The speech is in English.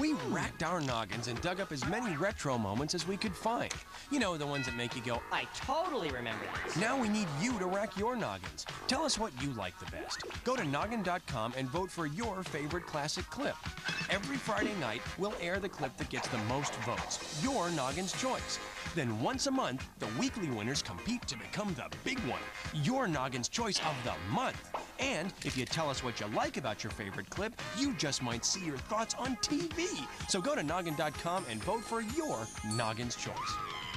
We racked our noggins and dug up as many retro moments as we could find. You know, the ones that make you go, I totally remember this. now we need you to rack your noggins. Tell us what you like the best. Go to noggin.com and vote for your favorite classic clip. Every Friday night, we'll air the clip that gets the most votes, your noggin's choice. Then once a month, the weekly winners compete to become the big one, your noggin's choice of the month. And if you tell us what you like about your favorite clip, you just might see your thoughts on TV. So go to noggin.com and vote for your noggin's choice.